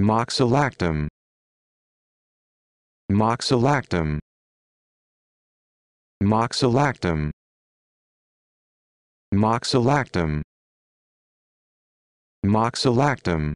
Moxilactum. Moxilactum. Moxilactum. Moxilactum. Moxilactum.